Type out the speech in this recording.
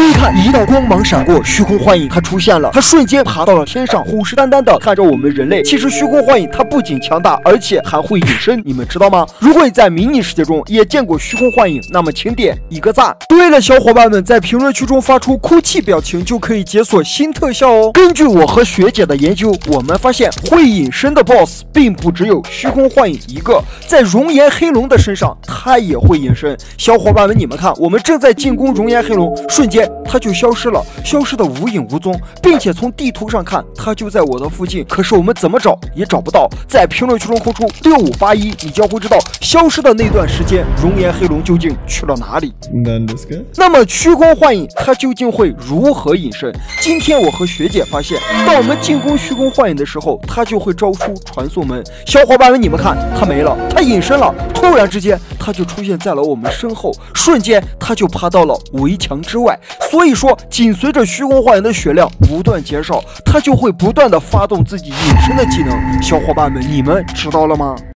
注意看，一道光芒闪过，虚空幻影它出现了，它瞬间爬到了天上，虎视眈眈的看着我们人类。其实虚空幻影它不仅强大，而且还会隐身，你们知道吗？如果你在迷你世界中也见过虚空幻影，那么请点一个赞。对了，小伙伴们在评论区中发出哭泣表情就可以解锁新特效哦。根据我和学姐的研究，我们发现会隐身的 BOSS 并不只有虚空幻影一个，在熔岩黑龙的身上它也会隐身。小伙伴们，你们看，我们正在进攻熔岩黑龙，瞬间它就消失了，消失的无影无踪，并且从地图上看，它就在我的附近。可是我们怎么找也找不到。在评论区中扣出六五八一，你将会知道消失的那段时间，熔岩黑龙究竟去了哪里。那么虚空幻影它究竟会如何隐身？今天我和学姐发现，当我们进攻虚空幻影的时候，它就会招出传送门。小伙伴们，你们看，它没了，它隐身了。突然之间，他就出现在了我们身后，瞬间他就爬到了围墙之外。所以说，紧随着虚空幻影的血量不断减少，他就会不断的发动自己隐身的技能。小伙伴们，你们知道了吗？